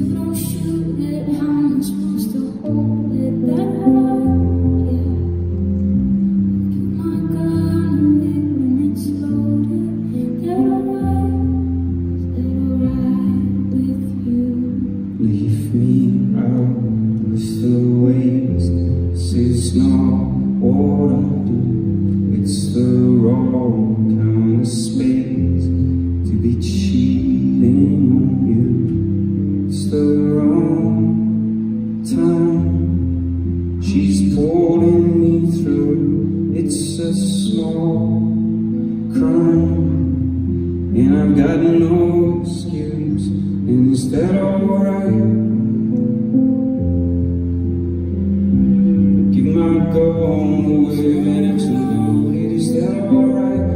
you don't shoot it, This is not what I do. It's the wrong kind of space to be cheating on you. It's the wrong time. She's pulling me through. It's a small crime. And I've got no excuse. And is that alright? Away when it's loaded. Is that alright?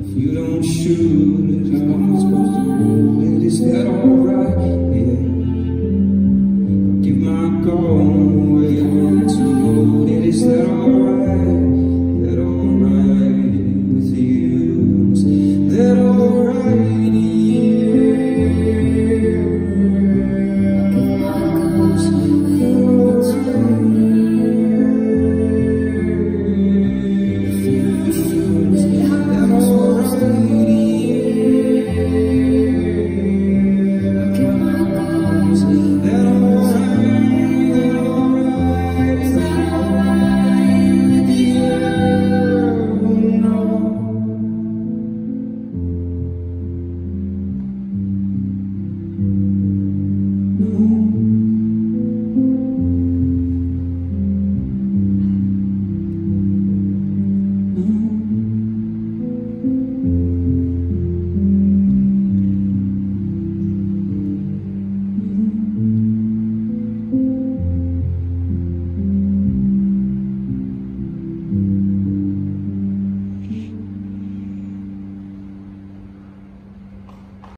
If you don't shoot it, how am I supposed to hold it? Is that alright? Yeah. Give my gun